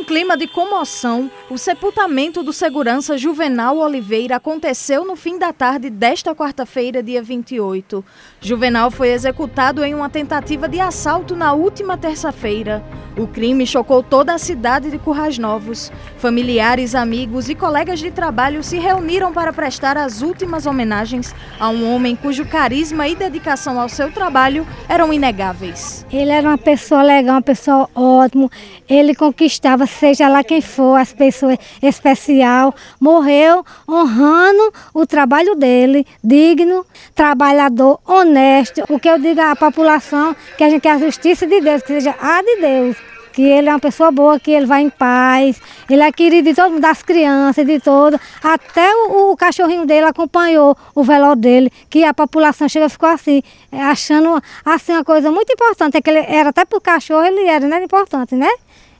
um clima de comoção, o sepultamento do segurança Juvenal Oliveira aconteceu no fim da tarde desta quarta-feira, dia 28. Juvenal foi executado em uma tentativa de assalto na última terça-feira. O crime chocou toda a cidade de Currais Novos. Familiares, amigos e colegas de trabalho se reuniram para prestar as últimas homenagens a um homem cujo carisma e dedicação ao seu trabalho eram inegáveis. Ele era uma pessoa legal, uma pessoa ótima. Ele conquistava, seja lá quem for, as pessoas especial. Morreu honrando o trabalho dele, digno, trabalhador, honesto. O que eu digo à população, que a gente quer a justiça de Deus, que seja a de Deus que ele é uma pessoa boa, que ele vai em paz, ele é querido de todo mundo, das crianças, de todo. Até o, o cachorrinho dele acompanhou o velório dele, que a população chega ficou assim, é, achando assim uma coisa muito importante, é que ele era até para o cachorro, ele era né, importante, né?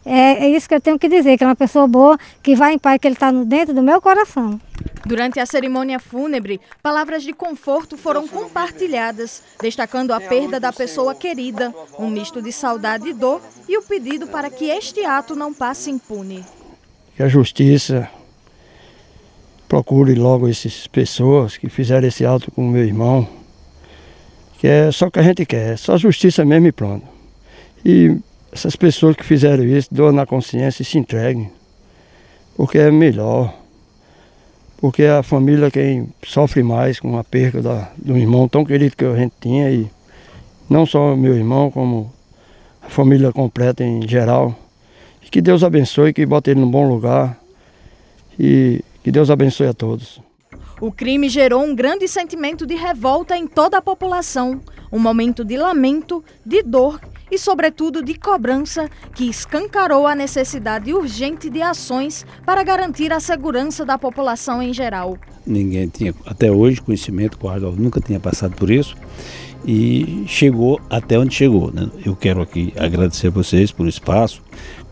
É, é, isso que eu tenho que dizer, que é uma pessoa boa, que vai em paz, que ele está dentro do meu coração. Durante a cerimônia fúnebre, palavras de conforto foram compartilhadas, destacando a perda da pessoa querida, um misto de saudade e dor e o pedido para que este ato não passe impune. Que a justiça procure logo essas pessoas que fizeram esse ato com o meu irmão, que é só o que a gente quer, é só justiça mesmo e pronto. E essas pessoas que fizeram isso, dor na consciência e se entreguem. Porque é melhor. Porque é a família quem sofre mais com a perda da, um irmão tão querido que a gente tinha. E não só meu irmão, como a família completa em geral. E que Deus abençoe, que bote ele num bom lugar. E que Deus abençoe a todos. O crime gerou um grande sentimento de revolta em toda a população, um momento de lamento, de dor e, sobretudo, de cobrança que escancarou a necessidade urgente de ações para garantir a segurança da população em geral. Ninguém tinha, até hoje, conhecimento, Arnaldo nunca tinha passado por isso e chegou até onde chegou. Né? Eu quero aqui agradecer a vocês por espaço,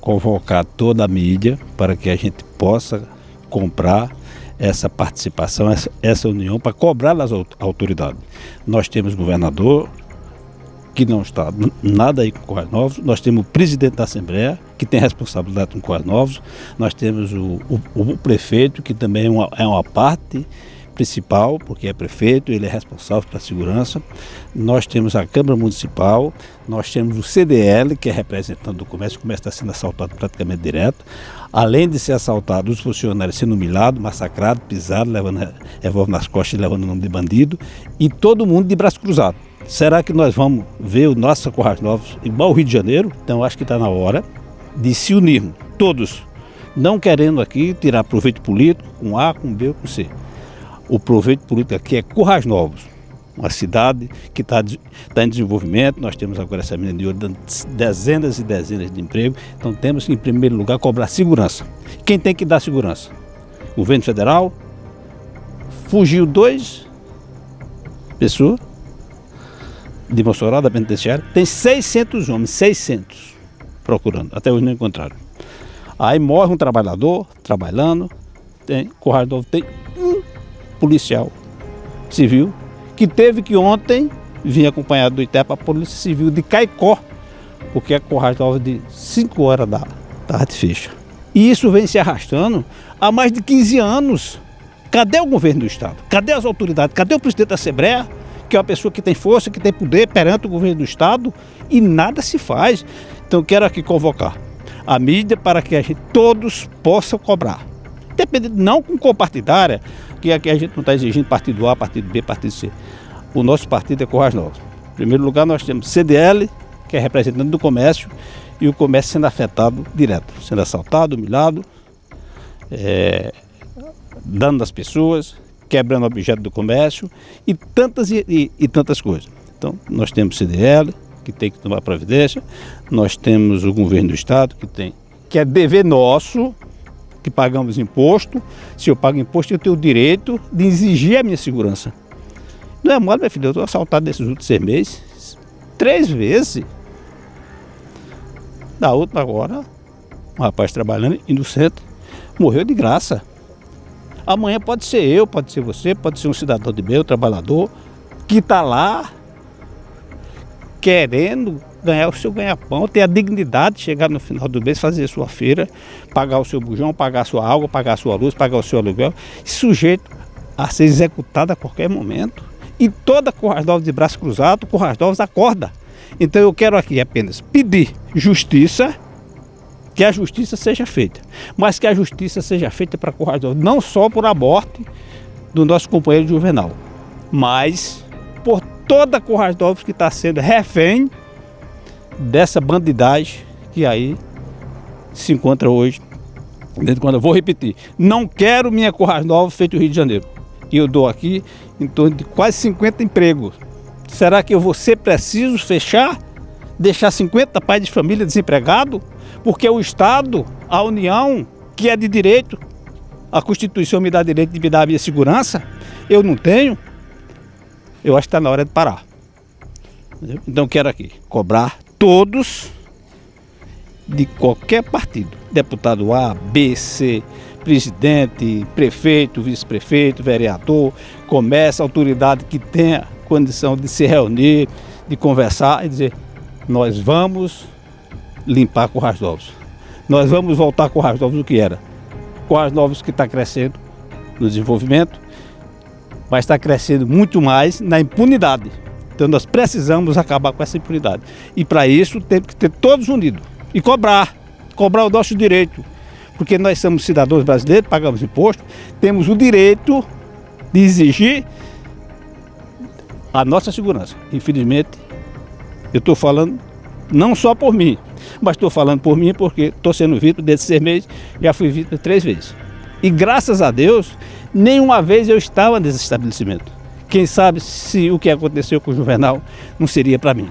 convocar toda a mídia para que a gente possa comprar essa participação, essa, essa união para cobrar das autoridades. Nós temos governador, que não está nada aí com Corrais Novos. Nós temos o presidente da Assembleia, que tem responsabilidade com Corrais Novos. Nós temos o, o, o prefeito, que também é uma, é uma parte principal, porque é prefeito, ele é responsável pela segurança. Nós temos a Câmara Municipal, nós temos o CDL, que é representante do comércio, o comércio está sendo assaltado praticamente direto. Além de ser assaltado, os funcionários sendo humilhados, massacrados, pisados, levando revólver nas costas e levando o nome de bandido, e todo mundo de braço cruzado. Será que nós vamos ver o nosso Corrais Novos igual o Rio de Janeiro? Então acho que está na hora de se unirmos, todos, não querendo aqui tirar proveito político com A, com B ou com C. O proveito político aqui é Currais Novos, uma cidade que está tá em desenvolvimento. Nós temos agora essa menina de ouro dando dezenas e dezenas de emprego. Então temos que, em primeiro lugar, cobrar segurança. Quem tem que dar segurança? O governo federal. Fugiu dois pessoas de Mossoró, da penitenciária, tem 600 homens, 600 procurando, até hoje não encontraram. Aí morre um trabalhador, trabalhando, tem, Corrais Novo tem policial civil, que teve que ontem vir acompanhado do ITEP a Polícia Civil de Caicó, porque a Corrais Nova de 5 horas da tarde fecha. E isso vem se arrastando há mais de 15 anos. Cadê o governo do Estado? Cadê as autoridades? Cadê o presidente da Assembleia? que é uma pessoa que tem força, que tem poder perante o governo do Estado e nada se faz. Então quero aqui convocar a mídia para que a gente todos possam cobrar. Dependendo, não com compartidária, que aqui a gente não está exigindo partido A, partido B, partido C. O nosso partido é Corrais Novos. Em primeiro lugar, nós temos CDL, que é representante do comércio, e o comércio sendo afetado direto, sendo assaltado, humilhado, é, dano das pessoas, quebrando objeto do comércio e tantas e, e, e tantas coisas. Então, nós temos CDL, que tem que tomar providência, nós temos o governo do estado, que tem, que é dever nosso, que pagamos imposto. Se eu pago imposto, eu tenho o direito de exigir a minha segurança. Não é mole, meu filho, eu estou assaltado nesses últimos seis meses, três vezes. Da outra agora, um rapaz trabalhando no centro, morreu de graça. Amanhã pode ser eu, pode ser você, pode ser um cidadão de meu, trabalhador, que está lá querendo ganhar o seu ganha-pão, ter a dignidade de chegar no final do mês, fazer sua feira, pagar o seu bujão, pagar sua água, pagar sua luz, pagar o seu aluguel, sujeito a ser executado a qualquer momento. E toda Corrasdovas de braço cruzado, Corrasdovas acorda. Então eu quero aqui apenas pedir justiça, que a justiça seja feita, mas que a justiça seja feita para Corrasdovas, não só por a morte do nosso companheiro Juvenal, mas por toda Corrasdovas que está sendo refém dessa bandidagem que aí se encontra hoje. Quando eu vou repetir, não quero minha Corrasdova feito o Rio de Janeiro. E eu dou aqui em torno de quase 50 empregos. Será que eu vou ser preciso fechar? Deixar 50 pais de família desempregados? Porque o Estado, a União, que é de direito, a Constituição me dá direito de me dar a minha segurança, eu não tenho, eu acho que está na hora de parar. Então quero aqui cobrar todos de qualquer partido, deputado A, B, C, presidente, prefeito, vice-prefeito, vereador, comércio, autoridade que tenha condição de se reunir, de conversar e dizer: nós vamos limpar Corrais Novos. Nós vamos voltar Corrais Novos o que era. Corrais Novos que está crescendo no desenvolvimento, mas está crescendo muito mais na impunidade. Então nós precisamos acabar com essa impunidade. E para isso temos que ter todos unidos e cobrar, cobrar o nosso direito. Porque nós somos cidadãos brasileiros, pagamos imposto, temos o direito de exigir a nossa segurança. Infelizmente, eu estou falando não só por mim, mas estou falando por mim porque estou sendo vítima desses seis meses, já fui vítima três vezes. E graças a Deus, nenhuma vez eu estava nesse estabelecimento. Quem sabe se o que aconteceu com o Juvenal não seria para mim.